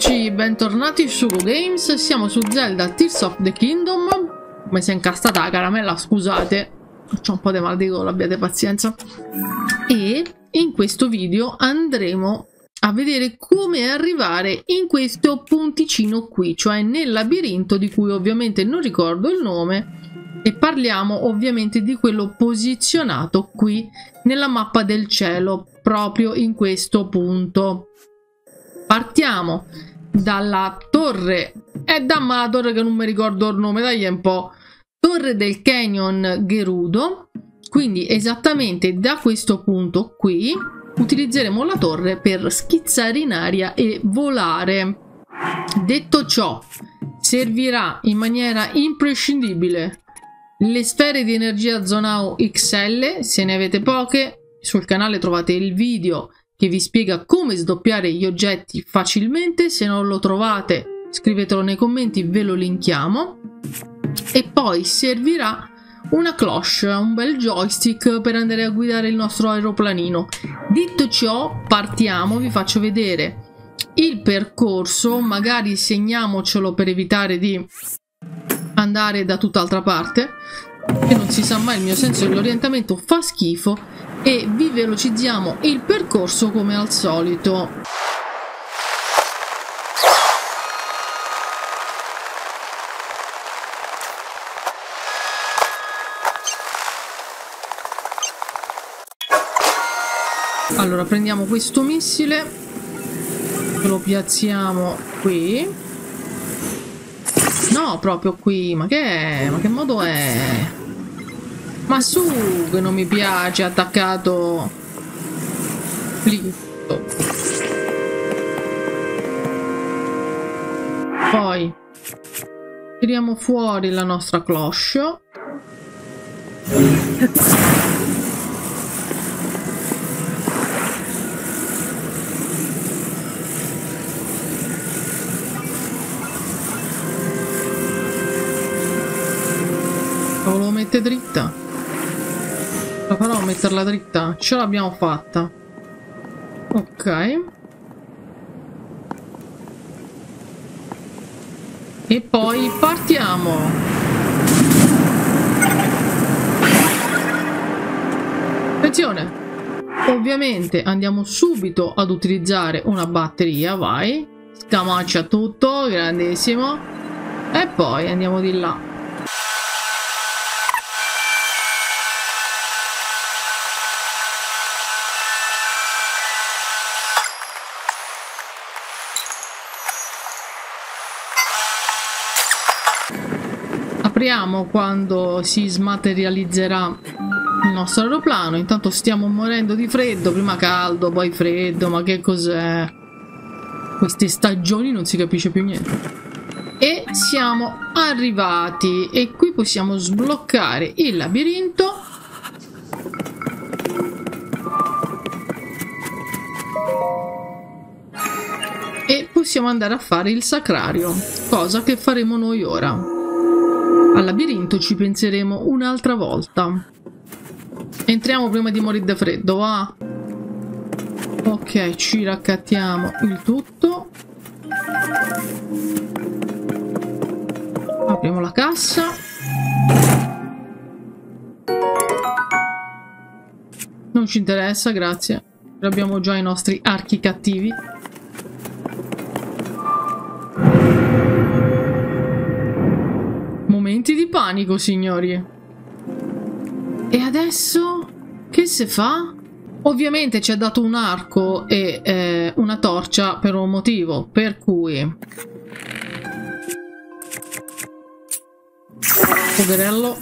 Eccoci, bentornati su Games, siamo su Zelda Tears of the Kingdom. Come si è incastata la caramella, scusate. C'ho un po' di mal di gola, abbiate pazienza. E in questo video andremo a vedere come arrivare in questo punticino qui Cioè nel labirinto di cui ovviamente non ricordo il nome. E parliamo ovviamente di quello posizionato qui nella mappa del cielo Proprio in questo punto Partiamo dalla torre. È damma la torre che non mi ricordo il nome, dai un po'. Torre del Canyon Gerudo. Quindi esattamente da questo punto qui utilizzeremo la torre per schizzare in aria e volare. Detto ciò, servirà in maniera imprescindibile le sfere di energia Zonao XL, se ne avete poche, sul canale trovate il video che vi spiega come sdoppiare gli oggetti facilmente. Se non lo trovate, scrivetelo nei commenti, ve lo linkiamo. E poi servirà una cloche, un bel joystick per andare a guidare il nostro aeroplanino. Detto ciò, partiamo, vi faccio vedere il percorso, magari segniamocelo per evitare di andare da tutt'altra parte, che non si sa mai, il mio senso dell'orientamento fa schifo e vi velocizziamo il percorso come al solito. Allora prendiamo questo missile, lo piazziamo qui. No, proprio qui, ma che è? Ma che modo è? Ma su, che non mi piace, attaccato lì. Poi tiriamo fuori la nostra cloche. Lo mette dritta. La farò metterla dritta. Ce l'abbiamo fatta. Ok. E poi partiamo. Attenzione. Ovviamente andiamo subito ad utilizzare una batteria, vai. Scamaccia tutto, grandissimo. E poi andiamo di là. Apriamo quando si smaterializzerà il nostro aeroplano. Intanto stiamo morendo di freddo, prima caldo, poi freddo, ma che cos'è? Queste stagioni non si capisce più niente. E siamo arrivati e qui possiamo sbloccare il labirinto. E possiamo andare a fare il sacrario, cosa che faremo noi ora. Al labirinto ci penseremo un'altra volta. Entriamo prima di morire da freddo, va? Ok, ci raccattiamo il tutto. Apriamo la cassa. Non ci interessa, grazie. Abbiamo già i nostri archi cattivi. Panico, signori. E adesso? Che si fa? Ovviamente ci ha dato un arco e eh, una torcia per un motivo, per cui... Poverello.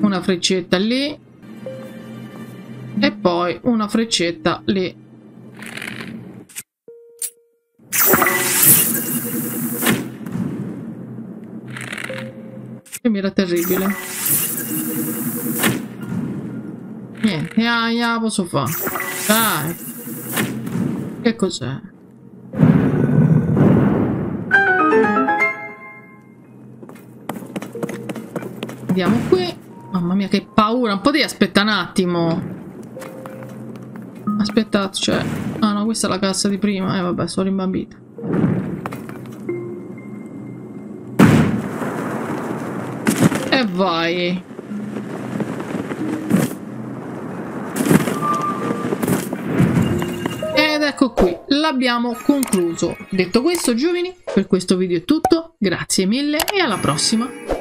Una freccetta lì. E poi una freccetta lì. Che mira terribile. Niente, ah, ya posso fare. Dai. Che cos'è? Andiamo qui. Mamma mia, che paura. Non potevi aspettare un attimo. Aspettate, cioè... Ah no, questa è la cassa di prima. Eh vabbè, sono rimbambita. E vai. Ed ecco qui, l'abbiamo concluso. Detto questo, giovani, per questo video è tutto. Grazie mille e alla prossima.